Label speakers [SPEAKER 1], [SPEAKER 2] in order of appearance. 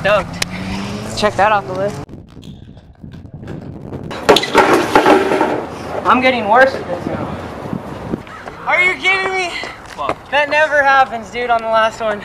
[SPEAKER 1] stoked. Check that off the list. I'm getting worse at this now. Are you kidding me?
[SPEAKER 2] Fuck.
[SPEAKER 1] That never happens, dude, on the last one.